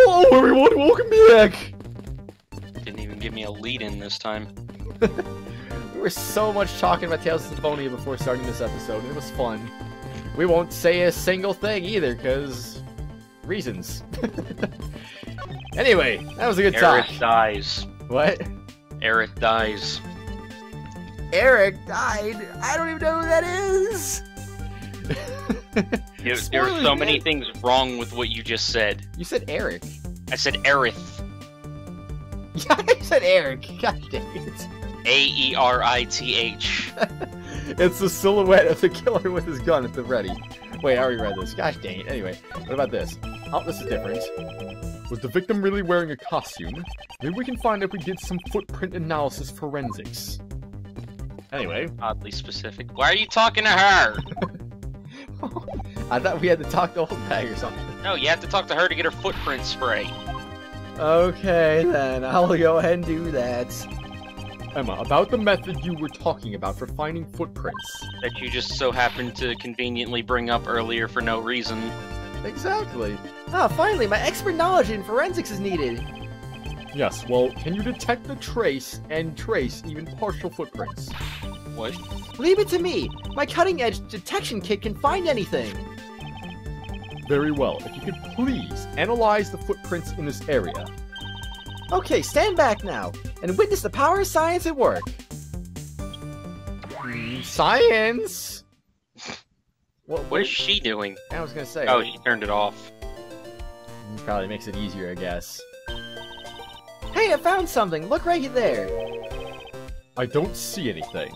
Hello, everyone. Welcome back. Didn't even give me a lead in this time. we were so much talking about Tales of Symphonia before starting this episode, and it was fun. We won't say a single thing either, because reasons. anyway, that was a good Eric time. Eric dies. What? Eric dies. Eric died. I don't even know who that is. There, there are so many things wrong with what you just said. You said Eric. I said Aerith. Yeah, I said Eric. God dang it. A E R I T H. It's the silhouette of the killer with his gun at the ready. Wait, I already read this. Gosh dang it. Anyway, what about this? Oh, this is different. Was the victim really wearing a costume? Maybe we can find if we did some footprint analysis forensics. Anyway, Oddly specific. Why are you talking to her? I thought we had to talk to Old Bag or something. No, you have to talk to her to get her footprint spray. Okay, then I'll go ahead and do that. Ema, about the method you were talking about for finding footprints. That you just so happened to conveniently bring up earlier for no reason. Exactly. Ah, finally, my expert knowledge in forensics is needed. Yes, well, can you detect the trace and trace even partial footprints? What? Leave it to me. My cutting-edge detection kit can find anything. Very well. If you could please analyze the footprints in this area. Okay, stand back now and witness the power of science at work. Mm, Science! What, What is she doing? I was gonna say. Oh, she turned it off. Probably makes it easier, I guess. Hey, I found something. Look right there. I don't see anything.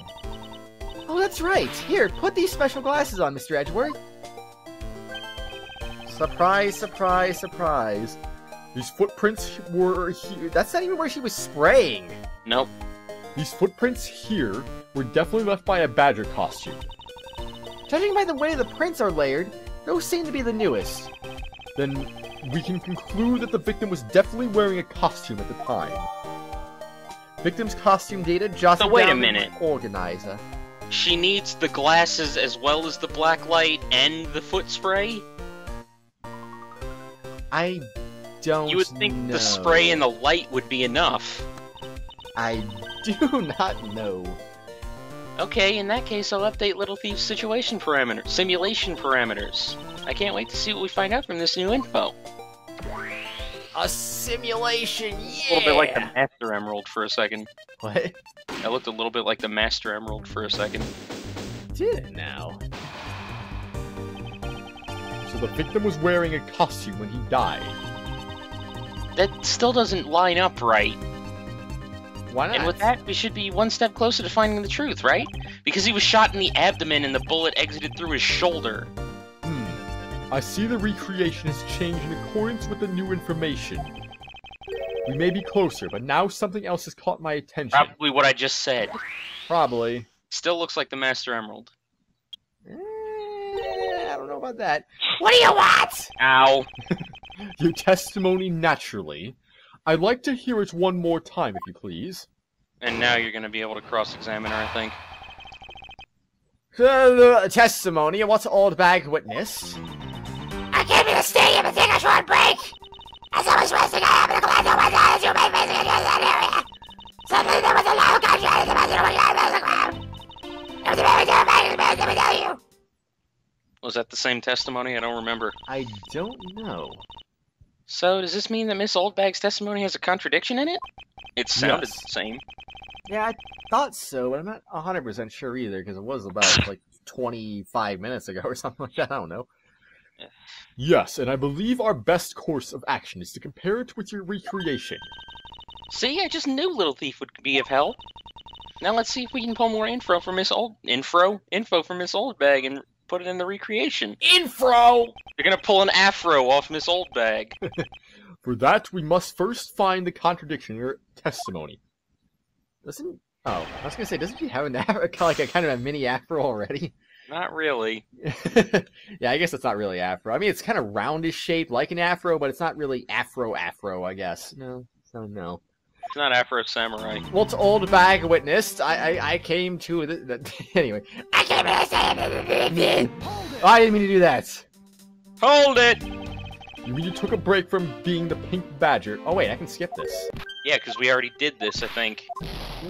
Oh, that's right. Here, put these special glasses on, Mr. Edgeworth. Surprise, surprise, surprise. These footprints were here. That's not even where she was spraying. Nope. These footprints here were definitely left by a badger costume. Judging by the way the prints are layered, those seem to be the newest. Then we can conclude that the victim was definitely wearing a costume at the time. Victim's costume data jotted So wait a down in minute. organizer. She needs the glasses as well as the black light and the foot spray? I don't. You would think know. the spray and the light would be enough. I do not know. Okay, in that case, I'll update Little Thief's situation parameters, simulation parameters. I can't wait to see what we find out from this new info. A simulation, yeah. A little bit like the Master Emerald for a second. What? I looked a little bit like the Master Emerald for a second. Did it now? So the victim was wearing a costume when he died. That still doesn't line up right. Why not? And with that, we should be one step closer to finding the truth, right? Because he was shot in the abdomen and the bullet exited through his shoulder. Hmm. I see the recreation has changed in accordance with the new information. We may be closer, but now something else has caught my attention. Probably what I just said. Probably. Still looks like the Master Emerald. Eh, I don't know about that. What do you want? Ow. Your testimony naturally. I'd like to hear it one more time, if you please. And now you're gonna be able to cross-examine her, I think. Uh, testimony of what's old bag witness. I came to the stadium to take a short break. As I was resting, I happened to glance over my you against that area. Was a loud gunshot as the messenger was shot across the ground. It was a very terrifying experience, let me tell you. Was that the same testimony? I don't remember. I don't know. So, does this mean that Miss Oldbag's testimony has a contradiction in it? It sounded Yes. the same. Yeah, I thought so, but I'm not 100% sure either, because it was about, like, 25 minutes ago or something like that. I don't know. Yeah. Yes, and I believe our best course of action is to compare it with your recreation. See, I just knew Little Thief would be of help. Now let's see if we can pull more info from Miss Old info info from Miss Oldbag and put it in the recreation. Info! You're gonna pull an afro off Miss Oldbag. For that, we must first find the contradiction in your testimony. Doesn't... Oh, I was gonna say, doesn't she have an afro, like a kind of a mini afro already? Not really. yeah, I guess it's not really afro. I mean, it's kind of roundish shaped like an afro, but it's not really afro afro, I guess. No, so no. It's not Afro Samurai. Well, it's old bag witnessed. I I, I came to the, the anyway. I came to the Oh, I didn't mean to do that. Hold it! You mean you took a break from being the pink badger? Oh wait, I can skip this. Yeah, because we already did this, I think.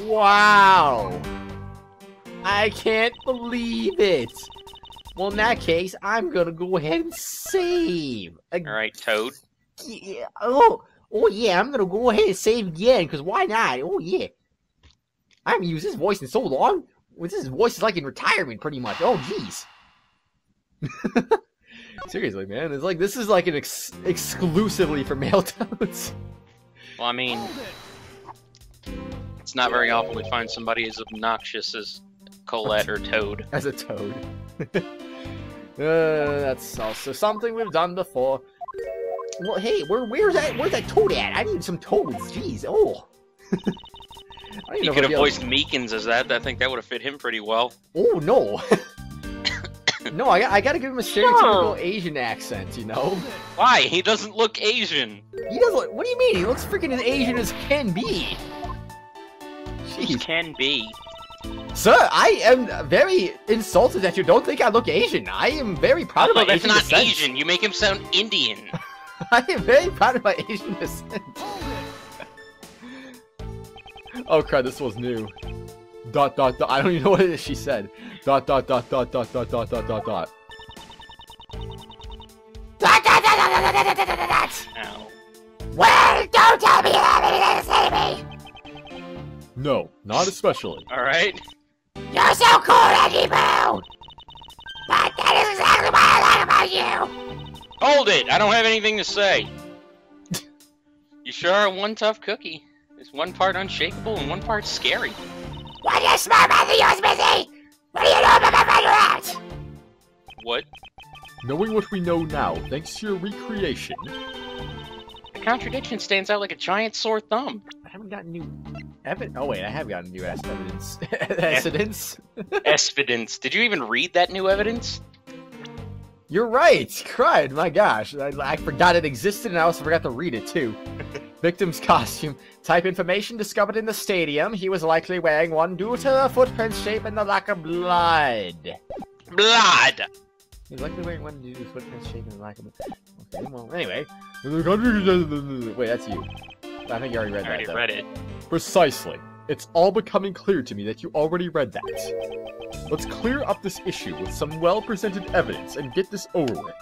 Wow! I can't believe it! Well, in that case, I'm gonna go ahead and save. All right, Toad. Yeah, oh, oh yeah, I'm gonna go ahead and save again, because why not? Oh yeah. I haven't used this voice in so long. Well, This voice is like in retirement, pretty much. Oh, jeez. Seriously, man, it's like this is like an ex- exclusively for male toads. Well, I mean, it's not very often we find somebody as obnoxious as Colette or Toad. as a toad. uh, that's also something we've done before. Well, hey, where, where's that? Where's that toad at? I need some toads. Jeez. Oh. I don't You know could have I'd voiced Meekins as that. I think that would have fit him pretty well. Oh no. No, I, I gotta give him a stereotypical Asian accent, you know? Why? He doesn't look Asian. He doesn't look. What do you mean? He looks freaking as Asian as can be. He Jeez. can be. Sir, I am very insulted that you don't think I look Asian. I am very proud of my that's Asian not descent. Asian. You make him sound Indian. I am very proud of my Asian descent. Oh crap, this was new. Dot dot dot. I don't even know what it is she said. Dot dot dot dot dot dot dot dot dot dot. Dot, dot, dot, dot, dot, dot, dot, dot, dot. Well, don't tell me you have anything to say to me. No, not especially. All right. You're so cool, Reggie Boo. But that is exactly what I like about you. Hold it! I don't have anything to say. you sure are one tough cookie. It's one part unshakable and one part scary. What you smart mouth of yours, Missy? What do you know about my friend rat? What? Knowing what we know now, thanks to your recreation, The contradiction stands out like a giant sore thumb. Haven't gotten new evidence. Oh wait, I have gotten new evidence. evidence. Evidence. Did you even read that new evidence? You're right. Cried. My gosh, I, I forgot it existed, and I also forgot to read it too. Victim's costume. Type information discovered in the stadium. He was likely wearing one due to the footprint shape and the lack of blood. Blood! He was likely wearing one due to the footprint shape and the lack of. Okay. Well, anyway. wait, that's you. I think you already read I already that. though. read it. Precisely. It's all becoming clear to me that you already read that. Let's clear up this issue with some well-presented evidence and get this over with.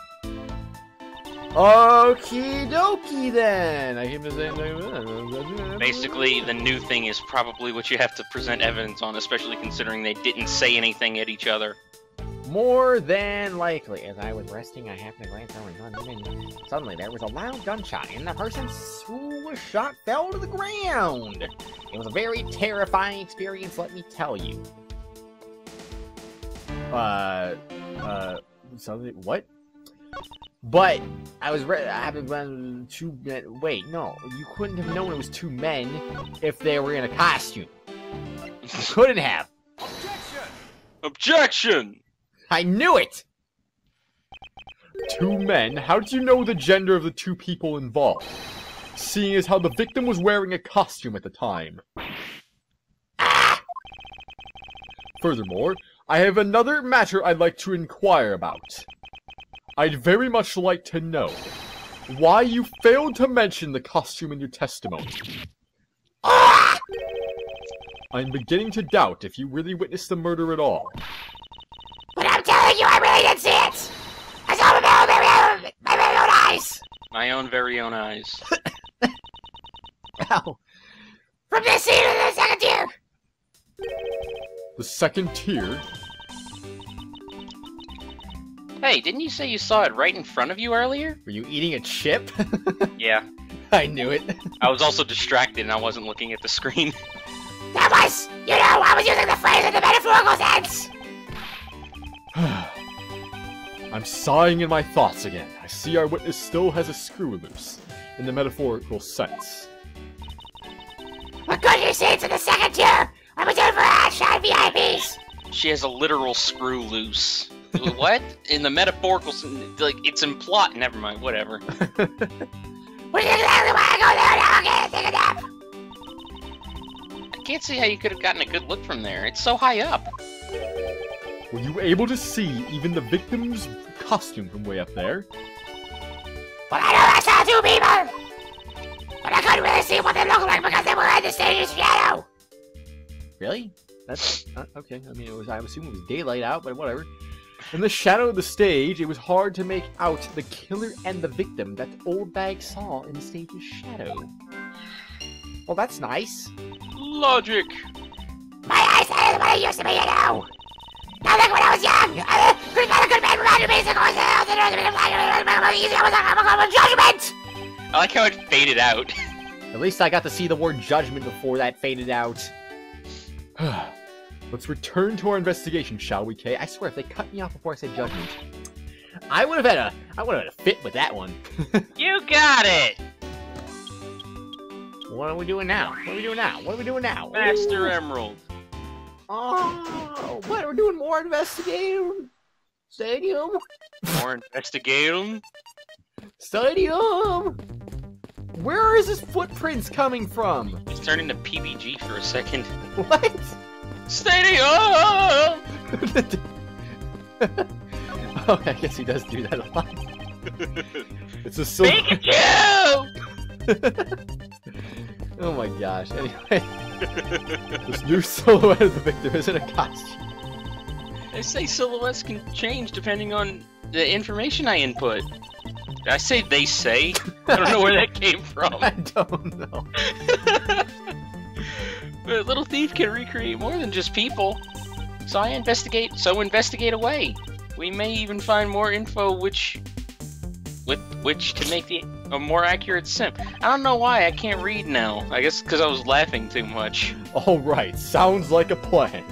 Okie dokie then. I keep saying. Basically, the new thing is probably what you have to present evidence on, especially considering they didn't say anything at each other. More than likely. As I was resting, I happened to glance over and and suddenly there was a loud gunshot, and the person who was shot fell to the ground. It was a very terrifying experience, let me tell you. Uh, uh, something. What? But I was re- I haven't been two men. Wait, no, you couldn't have known it was two men if they were in a costume. Couldn't have. Objection! Objection! I knew it. Two men? How did you know the gender of the two people involved? Seeing as how the victim was wearing a costume at the time. Furthermore, I have another matter I'd like to inquire about. I'd very much like to know why you failed to mention the costume in your testimony. Ah! I'm beginning to doubt if you really witnessed the murder at all. But I'm telling you, I really didn't see it. I saw it with my very own, my very own eyes. My own very own eyes. Ow. From this scene to the second tier. The second tier? Hey, didn't you say you saw it right in front of you earlier? Were you eating a chip? Yeah. I knew it. I was also distracted and I wasn't looking at the screen. That was, you know, I was using the phrase in the metaphorical sense. I'm sighing in my thoughts again. I see our witness still has a screw loose, in the metaphorical sense. But good you seats in the second tier. I'm reserved for headshot VIPs. She has a literal screw loose. what? In the metaphorical sense, like, it's implied. Never mind, whatever. Which is exactly why I go there now. Okay, take a nap. I can't see how you could have gotten a good look from there. It's so high up. Were you able to see even the victim's costume from way up there? Well, I know I saw two people! But I couldn't really see what they looked like because they were in the stage's shadow! Really? That's uh, okay. I mean, it was. I assume it was daylight out, but whatever. In the shadow of the stage, it was hard to make out the killer and the victim that the old bag saw in the stage's shadow. Well, that's nice. Logic. My eyesight is what it used to be, you know! Not like when I was young! I could not have been reminded me of judgment! I like how it faded out. At least I got to see the word judgment before that faded out. Let's return to our investigation, shall we, Kay? I swear, if they cut me off before I said judgment, I would have had a, I would have had a fit with that one. You got it! What are we doing now? What are we doing now? What are we doing now? Master Ooh. Emerald. Oh, what? We're doing more investigating. Stadium. More investigating. Stadium. Where is his footprints coming from? It's turning to PBG for a second. What? Stadium! oh, I guess he does do that a lot. It's a silver. Pikachu! oh my gosh. Anyway, this new silhouette of the victim isn't a costume. They say silhouettes can change depending on the information I input. I say they say. I don't know where that came from. I don't know. But Little Thief can recreate more than just people. So I investigate. So investigate away. We may even find more info, which, with which to make the a more accurate sim. I don't know why I can't read now. I guess because I was laughing too much. Alright, sounds like a plan.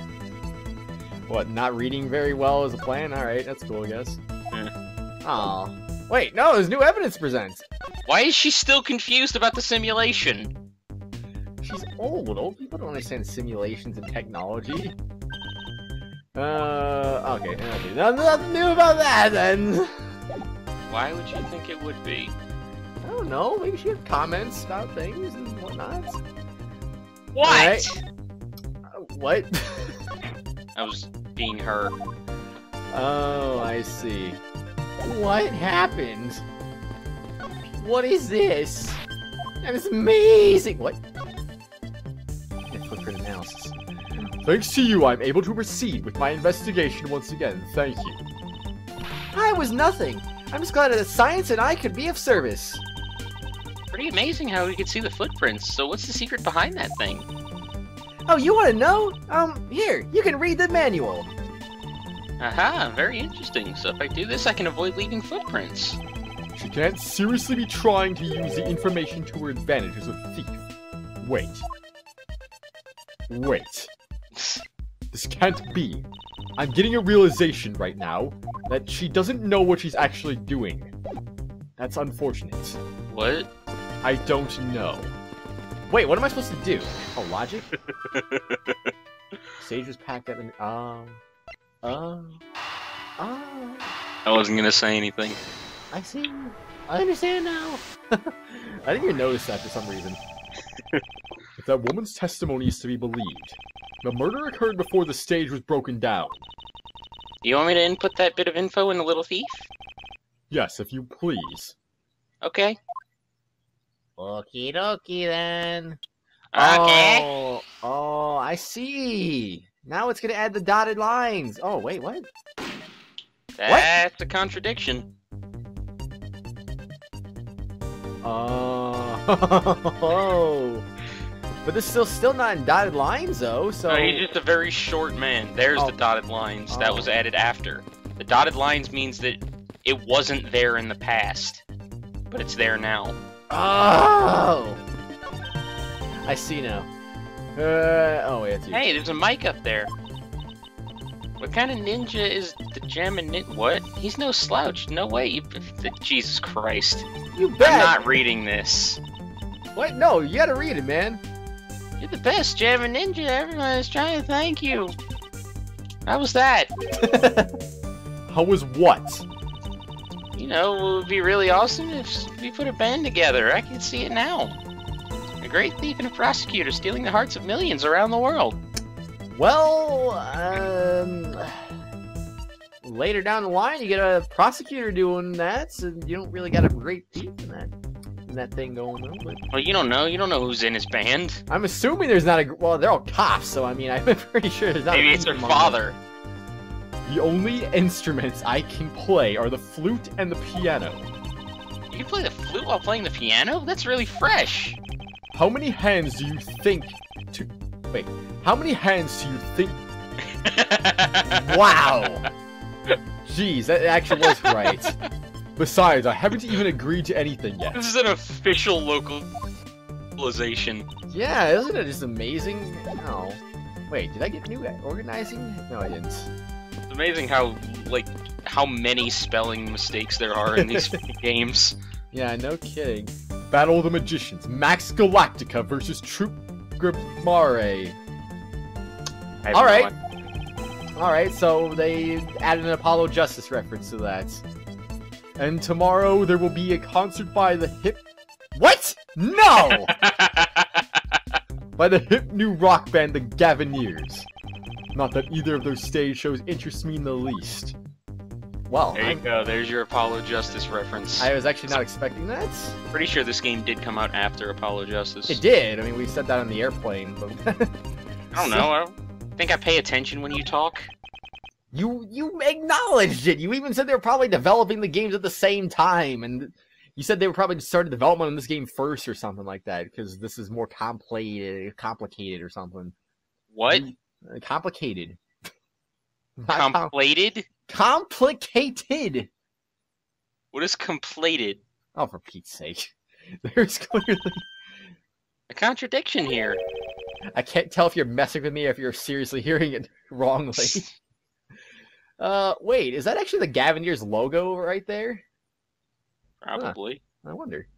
What, not reading very well is a plan? Alright, that's cool, I guess. Yeah. Aw. Wait, no, there's new evidence presents. Why is she still confused about the simulation? She's old. Old people don't understand simulations and technology. Uh, okay, okay. Nothing, nothing new about that then. Why would you think it would be? I don't know. Maybe she had comments about things and whatnot. What? Alright. Uh, what? I was being her. oh, I see. What happened? What is this? That is amazing. What? Yeah, footprint analysis. Thanks to you, I'm able to proceed with my investigation once again. Thank you. I was nothing. I'm just glad that science and I could be of service. Pretty amazing how we could see the footprints. So what's the secret behind that thing? Oh, you want to know? Um, here, you can read the manual. Aha, very interesting. So if I do this, I can avoid leaving footprints. She can't seriously be trying to use the information to her advantage as a thief. Wait. Wait. This can't be. I'm getting a realization right now that she doesn't know what she's actually doing. That's unfortunate. What? I don't know. Wait, what am I supposed to do? Oh, logic? Sage was packed up in. Um. Um. Oh. I wasn't gonna say anything. I see. I understand now. I didn't even notice that for some reason. If that woman's testimony is to be believed, the murder occurred before the stage was broken down. You want me to input that bit of info in the little thief? Yes, if you please. Okay. Okie dokie then. Okay. Oh, oh, I see. Now it's gonna add the dotted lines. Oh, wait, what? That's a contradiction. Oh. oh. But this is still still not in dotted lines though. So No, he's just a very short man. There's Oh. the dotted lines. That was Oh. added after. The dotted lines means that it wasn't there in the past, but it's there now. Oh. I see now. Uh, oh wait, it's. Hey, there's a mic up there. What kind of ninja is the gem and nin- What? He's no slouch. No way. You... Jesus Christ. you bet. I'm not reading this. What? No, you gotta read it, man. You're the best, and Ninja. Everyone is trying to thank you. How was that? How was what? You know, it would be really awesome if we put a band together. I can see it now. A great thief and a prosecutor stealing the hearts of millions around the world. Well, um, later down the line, you get a prosecutor doing that, so you don't really got a great thief in that that thing going on. But Well, you don't know. You don't know who's in his band. I'm assuming there's not a well, they're all cops, so I mean, I'm pretty sure there's not. a Maybe it's their father. The only instruments I can play are the flute and the piano. You can play the flute while playing the piano? That's really fresh. How many hands do you think to wait? How many hands do you think? Wow. Jeez, that actually was right. Besides, I haven't even agreed to anything yet. This is an official localization. Yeah, isn't it just amazing? No. Wait, did I get new organizing? No, I didn't. It's amazing how like how many spelling mistakes there are in these games. Yeah, no kidding. Battle of the Magicians, Max Galactica versus Troupe Gramarye. I have All no right. idea. All right, so they added an Apollo Justice reference to that. And tomorrow there will be a concert by the hip What? No! by the hip new rock band the Gavineers. Not that either of those stage shows interests me in the least. well, there you I'm- go. There's your Apollo Justice reference. I was actually not expecting that. Pretty sure this game did come out after Apollo Justice. It did. I mean, we said that on the airplane, but I don't know. I don't think I pay attention when you talk. You you acknowledged it. You even said they were probably developing the games at the same time, and you said they were probably started development on this game first or something like that because this is more complicated, complicated or something. What? Uh, Complicated. Not Complated? complicated. What is complated? Oh, for Pete's sake! There's clearly. A contradiction here. I can't tell if you're messing with me or if you're seriously hearing it wrongly. Uh, wait, is that actually the Gavineers logo right there? Probably. I wonder.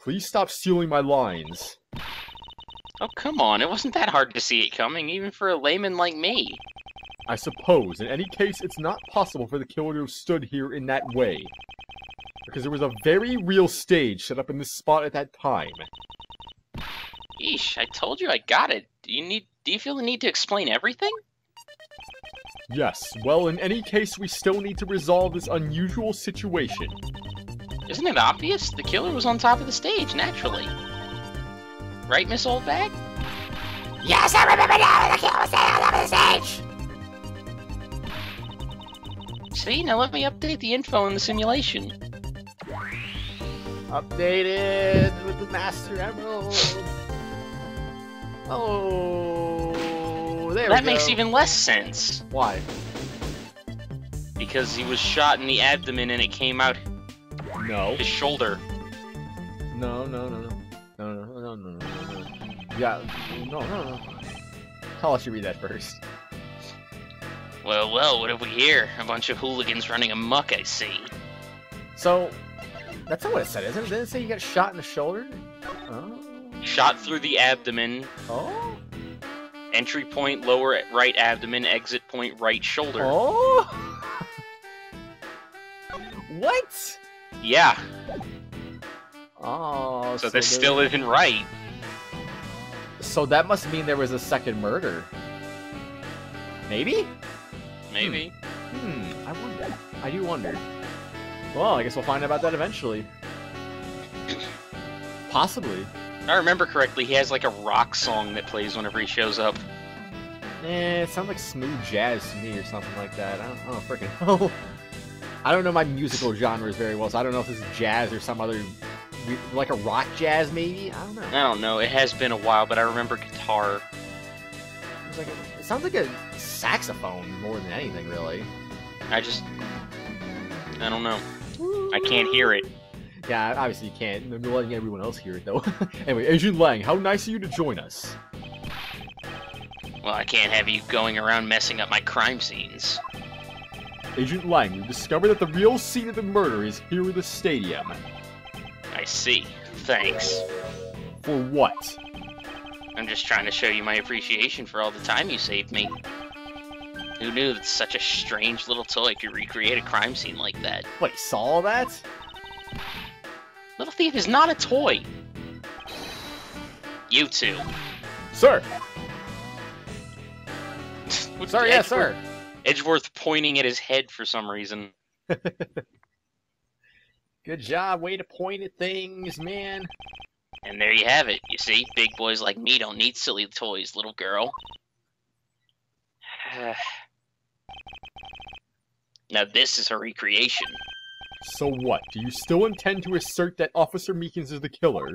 Please stop stealing my lines. Oh, come on. It wasn't that hard to see it coming, even for a layman like me. I suppose, in any case, it's not possible for the killer to have stood here in that way. Because there was a very real stage set up in this spot at that time. Yeesh, I told you I got it. Do you need do you feel the need to explain everything? Yes, well, in any case, we still need to resolve this unusual situation. Isn't it obvious? The killer was on top of the stage, naturally. Right, Miss Oldbag? Yes, I remember now. The killer was on top of the stage. See, now let me update the info in the simulation. Updated with the Master Emerald. Oh, there that we go. makes even less sense. Why? Because he was shot in the abdomen and it came out No. his shoulder. No, no, no, no, no, no, no, no, no, no. Yeah, no, no, no. I'll let you read that first. Well, well, what have we here? A bunch of hooligans running amok, I see. So, that's not what it said, isn't it? Didn't it say you got shot in the shoulder? Oh. Shot through the abdomen, Oh. Entry point lower right abdomen, exit point right shoulder. Oh. what? Yeah, Oh. so, this there- still isn't right. So that must mean there was a second murder. Maybe? Maybe. Hmm, I wonder. I do wonder. Well, I guess we'll find out about that eventually. Possibly. If I remember correctly, he has like a rock song that plays whenever he shows up. Eh, it sounds like smooth jazz to me or something like that. I don't, I don't freaking know. I don't know my musical genres very well, so I don't know if this is jazz or some other, like a rock jazz maybe. I don't know. I don't know. It has been a while, but I remember guitar. Like a, it sounds like a saxophone more than anything, really. I just, I don't know. I can't hear it. Yeah, obviously you can't. We're letting everyone else hear it though. Anyway, Agent Lang, how nice of you to join us. Well, I can't have you going around messing up my crime scenes. Agent Lang, we've discovered that the real scene of the murder is here in the stadium. I see. Thanks. For what? I'm just trying to show you my appreciation for all the time you saved me. Who knew that such a strange little toy could recreate a crime scene like that? What, you saw all that? Little Thief is not a toy. You two. Sir! The yes, sir. Edgeworth pointing at his head for some reason. Good job, way to point at things, man. And there you have it. You see, big boys like me don't need silly toys, little girl. now this is a recreation. So what? Do you still intend to assert that Officer Meekins is the killer?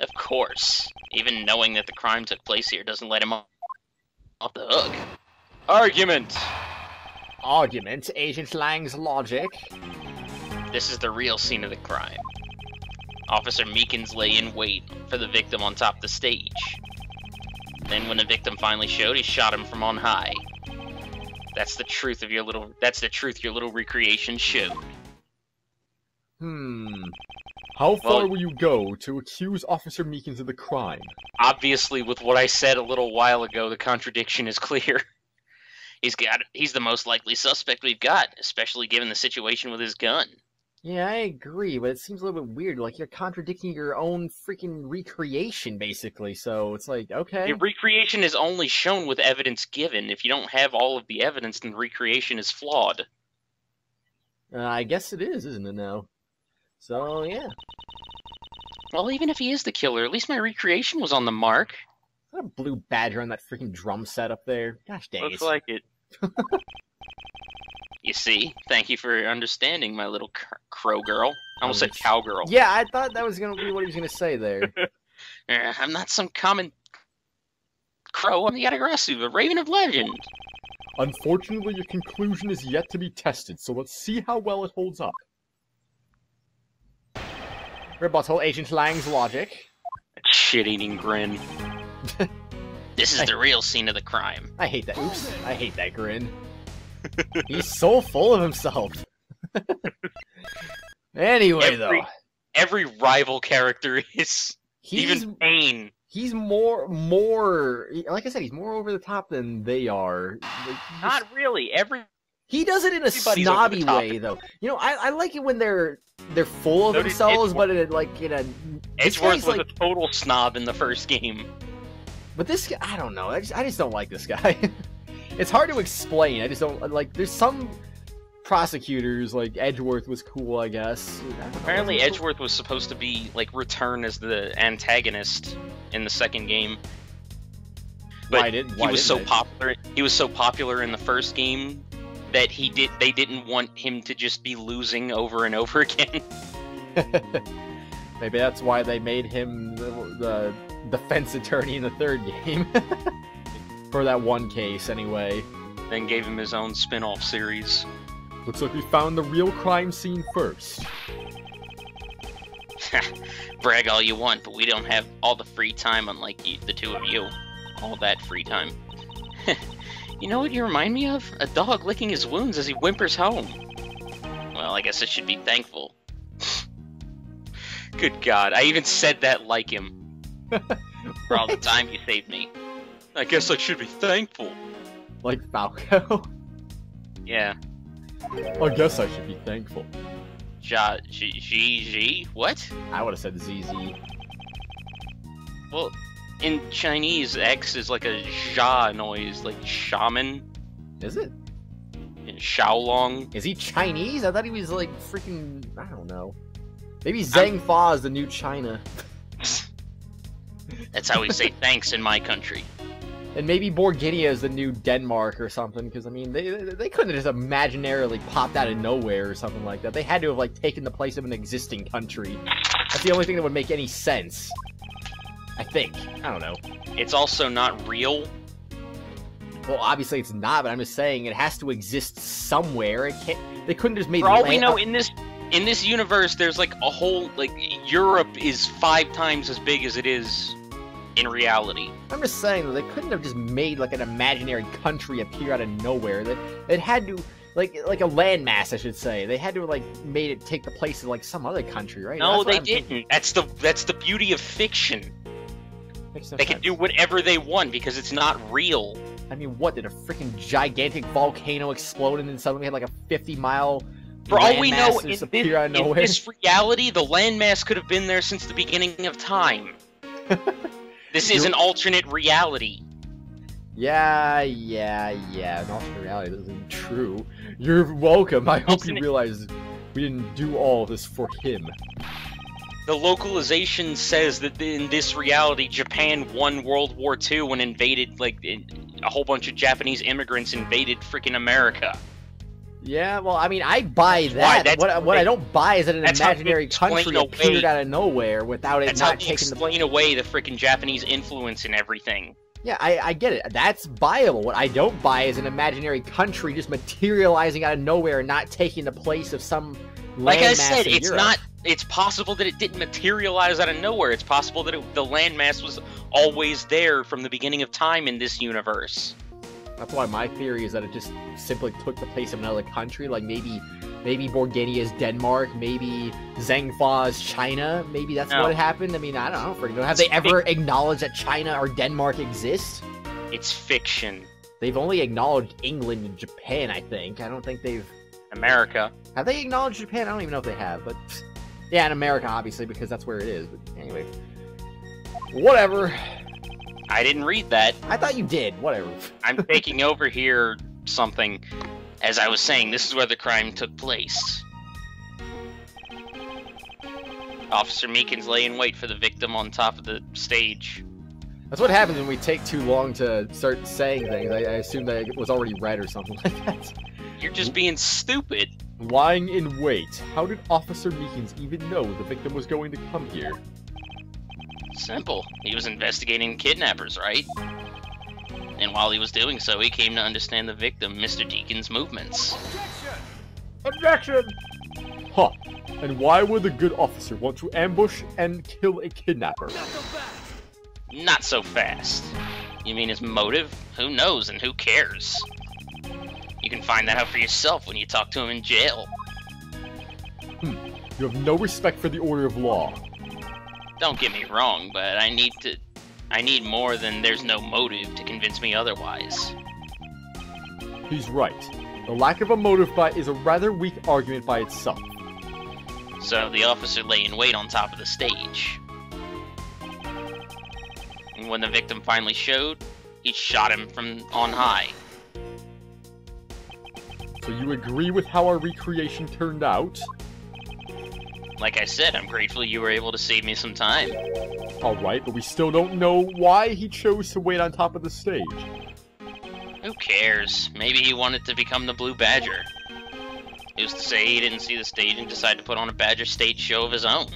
Of course. Even knowing that the crime took place here doesn't let him off off the hook. Argument! Argument, Agent Lang's logic. This is the real scene of the crime. Officer Meekins lay in wait for the victim on top of the stage. Then when the victim finally showed, he shot him from on high. That's the truth of your little that's the truth your little recreation showed. Hmm. How far Well- will you go to accuse Officer Meekins of the crime? Obviously, with what I said a little while ago, the contradiction is clear. He's got he's the most likely suspect we've got, especially given the situation with his gun. Yeah, I agree, but it seems a little bit weird. Like you're contradicting your own freaking recreation, basically. So it's like, okay, your recreation is only shown with evidence given. If you don't have all of the evidence, then recreation is flawed. uh, I guess it is, isn't it now? So yeah, Well, even if he is the killer, at least my recreation was on the mark. Is that a blue badger on that freaking drum set up there. Gosh dang Looks it! like it. you see, thank you for understanding, my little cr- crow girl. I almost said cowgirl. Yeah, I thought that was gonna be what he was gonna say there. Eh, I'm not some common crow. I'm the Yatagarasu, the raven of legend. Unfortunately, your conclusion is yet to be tested, so let's see how well it holds up. Rebuttal Agent Lang's logic. A shit-eating grin. this is the real scene of the crime. I hate that. Oops, I hate that grin. He's so full of himself. anyway, though, Every- Every rival character is he's even Pain. he's more more like I said, he's more over the top than they are. Like, he's Not really. Every He does it in a Everybody's snobby way, though. You know, I, I like it when they're they're full of themselves, but in a, like in a Edgeworth was like, a total snob in the first game. but this guy, I don't know. I just I just don't like this guy. it's hard to explain. I just don't like. There's some prosecutors like Edgeworth was cool, I guess. I Apparently, wasn't cool. Edgeworth was supposed to be like return as the antagonist in the second game. But Why did he was so popular. He was so popular in the first game that he did. They didn't want him to just be losing over and over again. Maybe that's why they made him the, the defense attorney in the third game. For that one case, anyway. then gave him his own spin-off series. Looks like we found the real crime scene first. Brag all you want, but we don't have all the free time, unlike you, the two of you. All that free time. You know what you remind me of? A dog licking his wounds as he whimpers home. Well, I guess I should be thankful. Good God, I even said that like him. For all the time you saved me. I guess I should be thankful. Like Falco. Yeah. I guess I should be thankful. Ja, G, G, G, what? I would have said ZZ. Well, in Chinese, X is like a Xia noise, like shaman. Is it? in Shaolong. Is he Chinese? I thought he was like freaking. I don't know. Maybe Zhang Fa is the new China, That's how we say thanks in my country. and maybe Borginia is the new Denmark or something. Because I mean, they they they couldn't have just imaginarily popped out of nowhere or something like that. They had to have like taken the place of an existing country. That's the only thing that would make any sense. I think. I don't know. It's also not real. Well, obviously it's not, but I'm just saying it has to exist somewhere. It can't. They couldn't just made. For all we know, in this in this universe, there's like a whole like Europe is five times as big as it is in reality. I'm just saying that they couldn't have just made like an imaginary country appear out of nowhere. That it had to like like a landmass, I should say. They had to like made it take the place of like some other country, right? No, they I'm didn't. That's the that's the beauty of fiction. Makes no They can do whatever they want because it's not real. I mean, what did a freaking gigantic volcano explode and then suddenly we had like a 50 mile? For all we know, in this, appear out of in this reality, the landmass could have been there since the beginning of time. this is an alternate reality. Yeah, yeah, yeah. An alternate reality this isn't true. You're welcome. I hope you realize we didn't do all this for him. The localization says that in this reality, Japan won World War II and invaded, like, in- a whole bunch of Japanese immigrants invaded freaking America. Yeah, well, I mean, I buy Why? that. That's What, how what I don't buy is that an how imaginary country away- appeared out of nowhere without it That's how not they taking the. explain away the freaking Japanese influence and everything. Yeah, I, I get it. That's buyable. What I don't buy is an imaginary country just materializing out of nowhere and not taking the place of some Like I said, it's Europe. not. It's possible that it didn't materialize out of nowhere. It's possible that it, the landmass was always there from the beginning of time in this universe. That's why my theory is that it just simply took the place of another country. Like maybe, maybe Borginia's Denmark, maybe Zhangfa's China. Maybe that's No. what happened. I mean, I don't, I don't freaking know. Have they ever acknowledged that China or Denmark exist? It's fiction. They've only acknowledged England and Japan. I think. I don't think they've. America. Have they acknowledged Japan? I don't even know if they have. But yeah, in America, obviously, because that's where it is. But anyway, whatever. I didn't read that. I thought you did. Whatever. I'm taking over here something. As I was saying, this is where the crime took place. Officer Meekins lay in wait for the victim on top of the stage. That's what happens when we take too long to start saying things. I, I assume that it was already read or something like that. You're just being stupid. Lying in wait. How did Officer Meekins even know the victim was going to come here? Simple. He was investigating kidnappers, right? And while he was doing so, he came to understand the victim, Mr. Deacon's movements. Objection! Objection! Huh. And why would the good officer want to ambush and kill a kidnapper? Not so fast. You mean his motive? Who knows and who cares? You can find that out for yourself when you talk to him in jail. Hmm. You have no respect for the order of law. Don't get me wrong, but I need to. I need more than there's no motive to convince me otherwise. He's right. The lack of a motive by is a rather weak argument by itself. So the officer lay in wait on top of the stage. And when the victim finally showed, he shot him from on high. So you agree with how our recreation turned out? Like I said, I'm grateful you were able to save me some time. Alright, but we still don't know why he chose to wait on top of the stage. Who cares? Maybe he wanted to become the Blue Badger. Who's to say he didn't see the stage and decided to put on a Badger stage show of his own?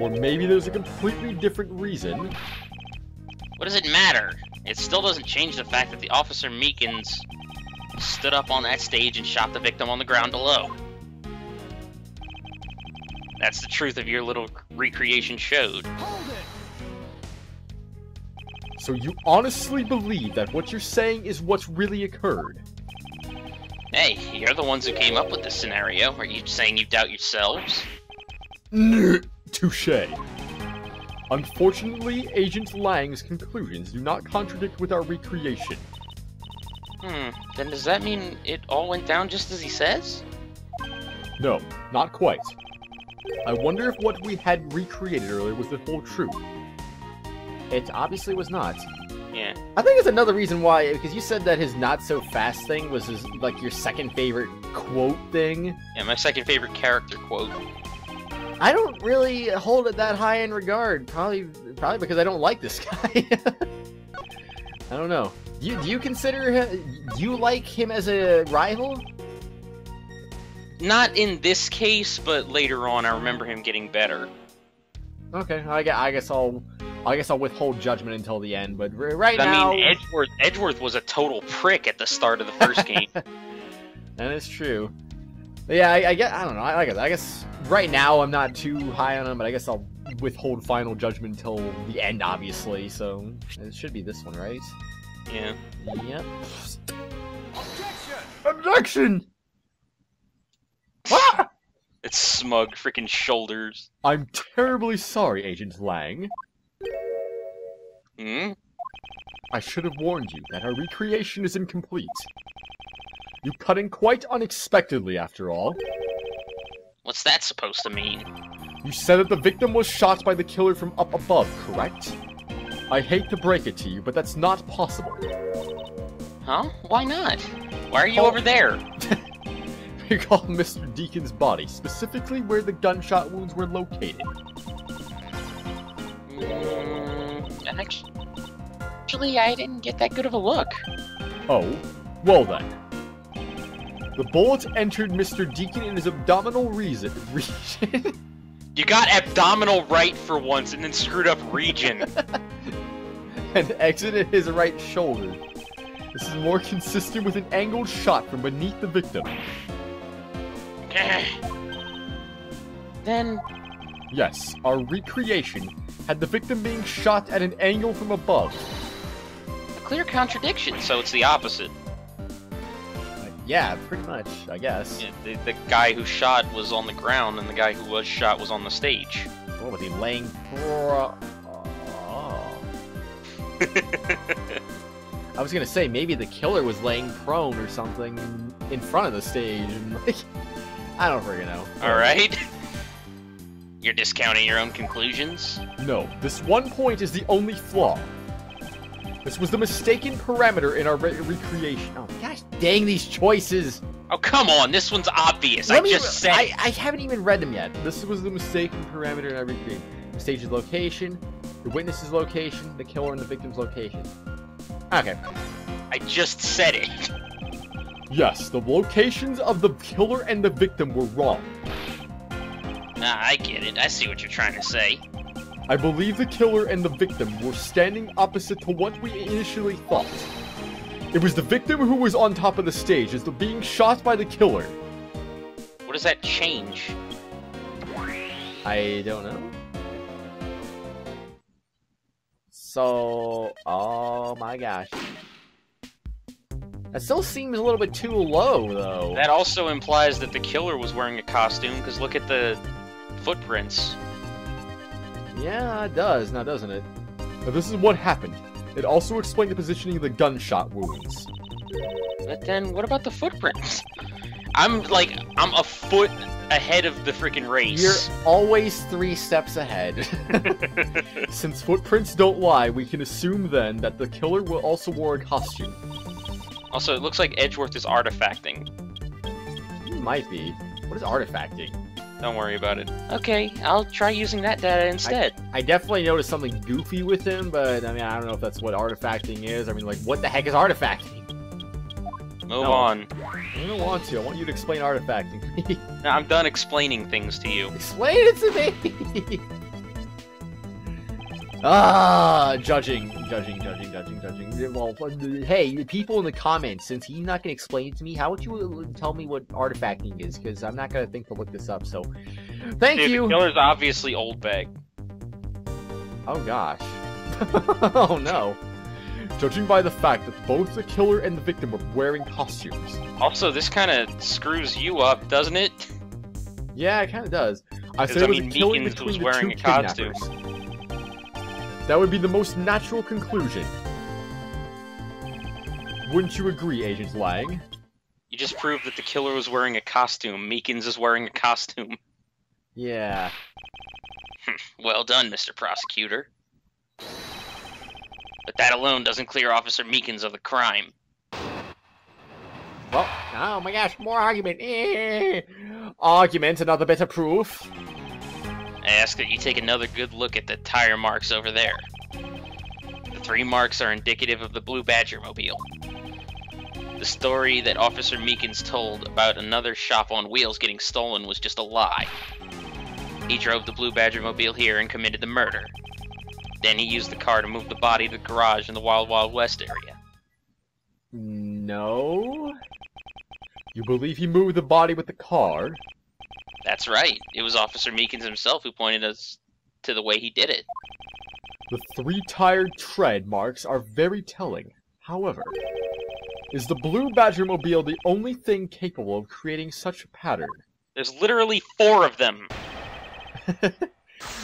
Or maybe there's a completely different reason. What does it matter? It still doesn't change the fact that the officer Meekins stood up on that stage and shot the victim on the ground below. That's the truth of your little recreation showed. So you honestly believe that what you're saying is what's really occurred? Hey, you're the ones who came up with this scenario. Are you saying you doubt yourselves? No, touche. Unfortunately, Agent Lang's conclusions do not contradict with our recreation. Hmm, then does that mean it all went down just as he says? No, not quite. I wonder if what we had recreated earlier was the whole truth. It obviously was not. Yeah. I think it's another reason why, because you said that his not so fast thing was his, like your second favorite quote thing. Yeah, my second favorite character quote. I don't really hold it that high in regard. Probably, probably because I don't like this guy. I don't know. You do you consider him? Do you like him as a rival? Not in this case, but later on I remember him getting better. Okay, I guess, I guess I'll, I guess I'll withhold judgment until the end. But right I now, I mean, Edgeworth Edgeworth was a total prick at the start of the first game. that is true. But yeah, I, I guess I don't know. I, I guess I guess right now I'm not too high on him, but I guess I'll withhold final judgment until the end, obviously. So it should be this one, right? Yeah. Yep. Objection! Objection! ah! Its smug freaking shoulders. I'm terribly sorry, Agent Lang. Hmm? I should have warned you that our recreation is incomplete. You cut in quite unexpectedly, after all. What's that supposed to mean? You said that the victim was shot by the killer from up above, correct? I hate to break it to you, but that's not possible. Huh? Why not? Why are you over there? Recall Mr. Deacon's body, specifically where the gunshot wounds were located. Mm, act- actually, I didn't get that good of a look. Oh, well then. The bullet entered Mr. Deacon in his abdominal reason, region You got abdominal right for once and then screwed up region. and exited his right shoulder. This is more consistent with an angled shot from beneath the victim. then, Yes, our recreation had the victim being shot at an angle from above. a clear contradiction, so it's the opposite. Uh, yeah, pretty much, I guess. Yeah, The, the guy who shot was on the ground, and the guy who was shot was on the stage. What was he laying pro-. I was gonna say maybe the killer was laying prone or something in front of the stage, and like, I don't freaking know. All right. You're discounting your own conclusions. No, this one point is the only flaw. This was the mistaken parameter in our re- recreation. Oh gosh, dang these choices! Oh come on, this one's obvious. Let I me- just said. I. I haven't even read them yet. This was the mistaken parameter in our recreation. Stage's location, the witness's location, the killer and the victim's location. Okay. I just said it. Yes, the locations of the killer and the victim were wrong. Nah, I get it. I see what you're trying to say. I believe the killer and the victim were standing opposite to what we initially thought. It was the victim who was on top of the stage as the being shot by the killer. What does that change? I don't know. So, oh my gosh. That still seems a little bit too low, though. That also implies that the killer was wearing a costume, because look at the footprints. Yeah, it does, now doesn't it? Now, this is what happened. It also explained the positioning of the gunshot wounds. But then, what about the footprints? I'm like, I'm a foot ahead of the freaking race. You're always three steps ahead. Since footprints don't lie, we can assume then that the killer will also wore a costume. also, it looks like Edgeworth is artifacting. He Might be. What is artifacting? Don't worry about it. Okay, I'll try using that data instead. I definitely noticed something goofy with him, but I mean, I don't know if that's what artifacting is. I mean, like, what the heck is artifacting? Move No. on. I don't want to. I want you to explain artifacting to me. Now, I'm done explaining things to you. Explain it to me! ah, judging, judging, judging, judging, judging. Well, hey, people in the comments, since he's not going to explain it to me, how would you tell me what artifacting is? Because I'm not going to think to look this up, so... Thank Dude, you! the killer's obviously Oldbag. Oh, gosh. oh, no. Judging by the fact that both the killer and the victim were wearing costumes. Also, this kind of screws you up, doesn't it? Yeah, it kind of does. I said I it was mean, a killing Meekins between was the wearing two a costume. kidnappers. That would be the most natural conclusion. Wouldn't you agree, Agent Lang? You just proved that the killer was wearing a costume. Meekins is wearing a costume. Yeah. Well done, Mr. Prosecutor. But that alone doesn't clear Officer Meekins of the crime. Well, oh my gosh, more argument. Eh. Argument, another bit of proof. I ask that you take another good look at the tire marks over there. The three marks are indicative of the Blue Badger mobile. The story that Officer Meekins told about another shop on wheels getting stolen was just a lie. He drove the Blue Badger mobile here and committed the murder. Then he used the car to move the body to the garage in the Wild Wild West area. No. You believe he moved the body with the car? That's right. It was Officer Meekins himself who pointed us to the way he did it. The three tired tread marks are very telling. However, is the Blue Badger Mobile the only thing capable of creating such a pattern? There's literally four of them.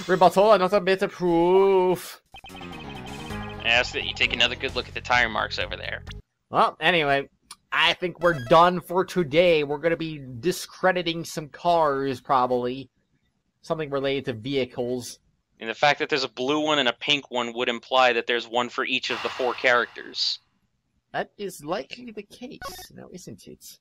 Rebuttal, another bit of proof. I ask that you take another good look at the tire marks over there. Well, anyway, I think we're done for today. We're going to be discrediting some cars, probably. Something related to vehicles. And the fact that there's a blue one and a pink one would imply that there's one for each of the four characters. That is likely the case, now isn't it?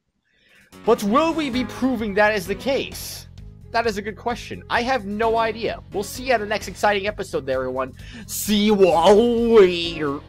But will we be proving that is the case? That is a good question. I have no idea. We'll see you at the next exciting episode there, everyone. See you all later.